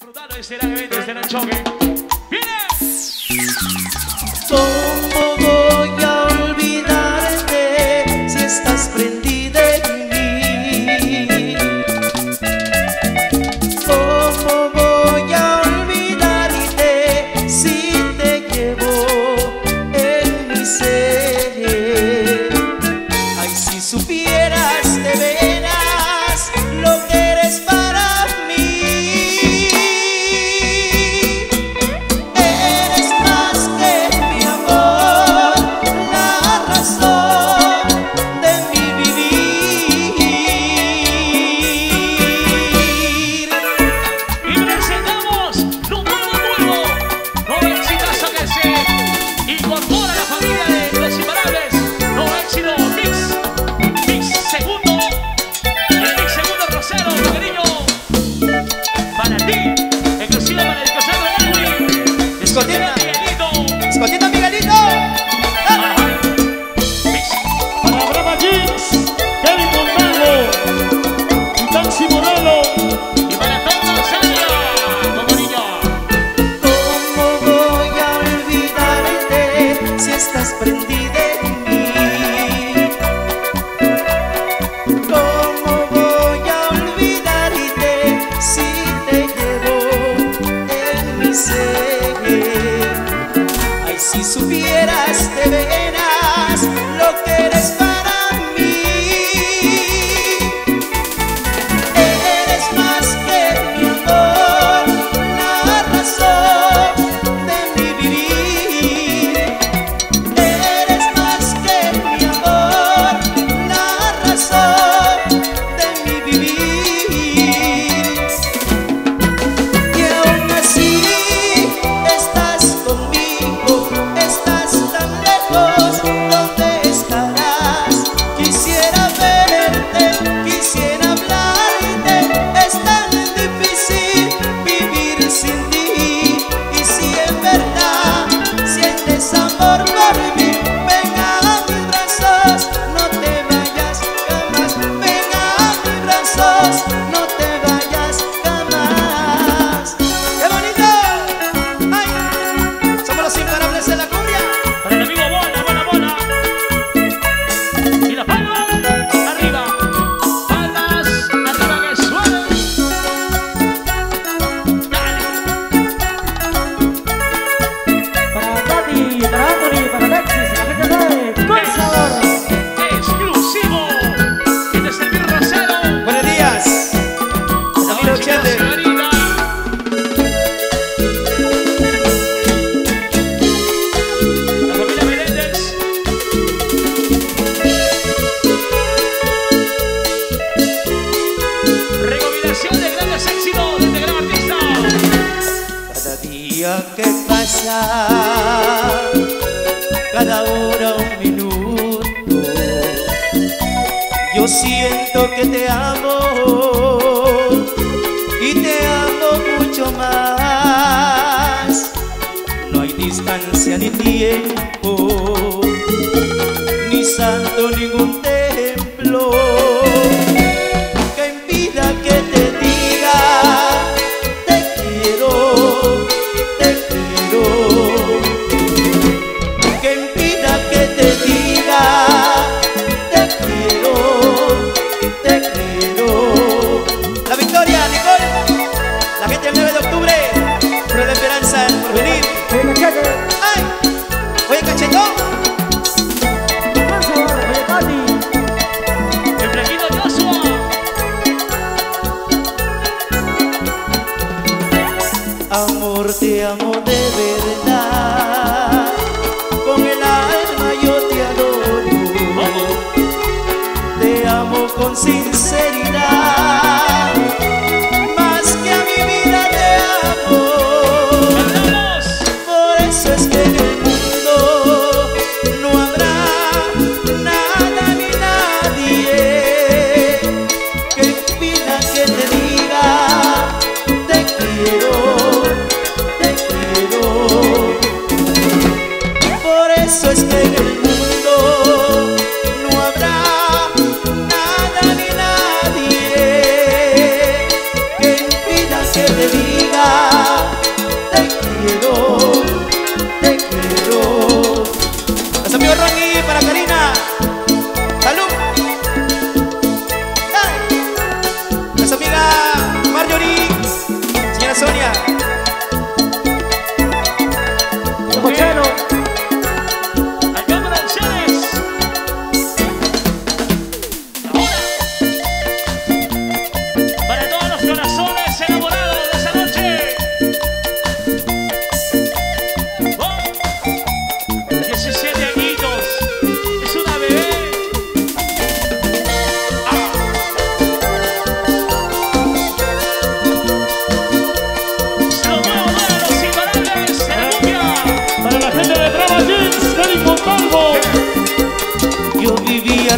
Disfrutando este gran evento, este gran choque. ¡Viene! Escotita. se subir. cada hora un minuto. Yo siento que te amo y te amo mucho más. No hay distancia ni tiempo, ni santo ningún tiempo. te amo de verdad. Con el alma yo te adoro. Te amo con sinceridad.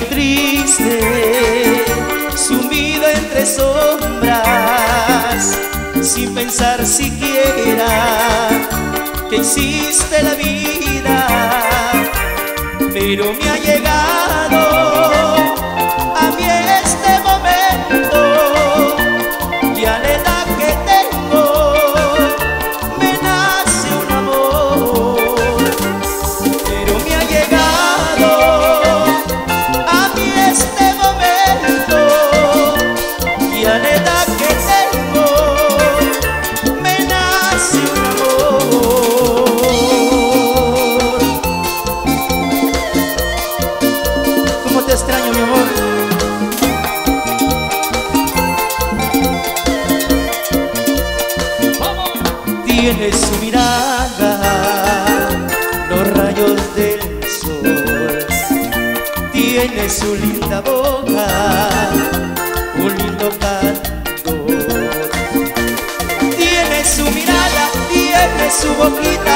Triste, sumido entre sombras, sin pensar siquiera que existe la vida, pero me ha llegado Tiene su mirada, los rayos del sol. Tiene su linda boca, un lindo canto. Tiene su mirada, tiene su boquita,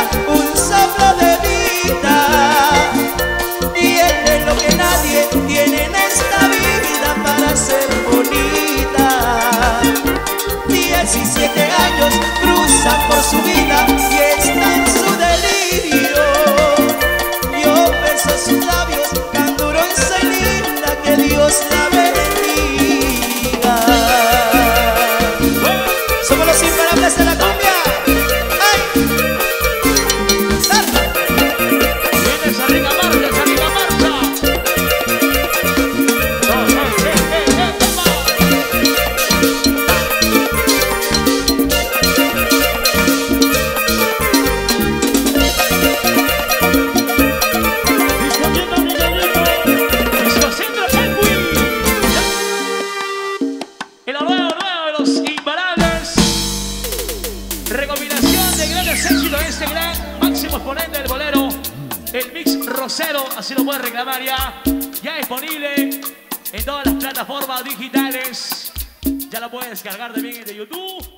exponente del bolero. El mix rosero, así lo puedes reclamar ya. Ya disponible en todas las plataformas digitales. Ya lo puedes descargar también de YouTube.